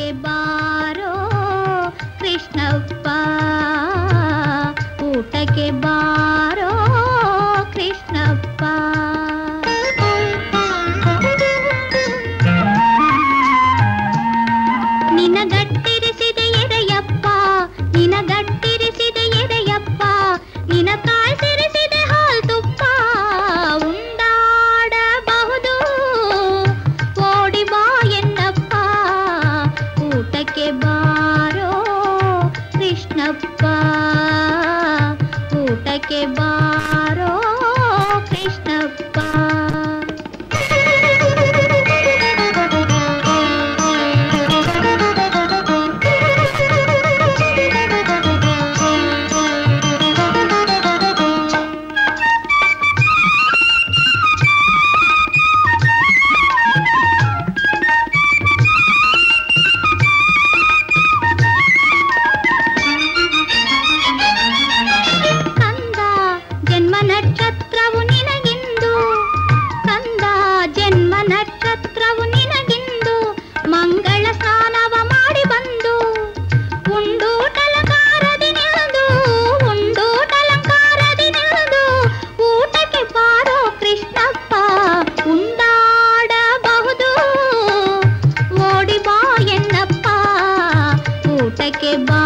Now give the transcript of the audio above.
के बाद ಕೃಷ್ಣಪ್ಪ ಊಟಕ್ಕೆ ಬಾರೋ ನಕ್ಷತ್ರವು ನಿನಗಿಂದು, ಕಂದ ಜನ್ಮ ನಕ್ಷತ್ರವು ನಿನಗಿಂದು, ಮಂಗಳ ಸ್ನಾನವ ಮಾಡಿ ಬಂದು ಉಂಡೂಟಲಂಕಾರದಿ ನಿಲ್ದು ಉಂಡೂಟಲಂಕಾರದಿ ನಿಲ್ದು ಊಟಕ್ಕೆ ಬಾರೋ ಕೃಷ್ಣಪ್ಪ ಉಂಡಾಡಬಹುದು. ಓಡಿ ಬಾ ಎನ್ನಪ್ಪ, ಊಟಕ್ಕೆ ಬಾ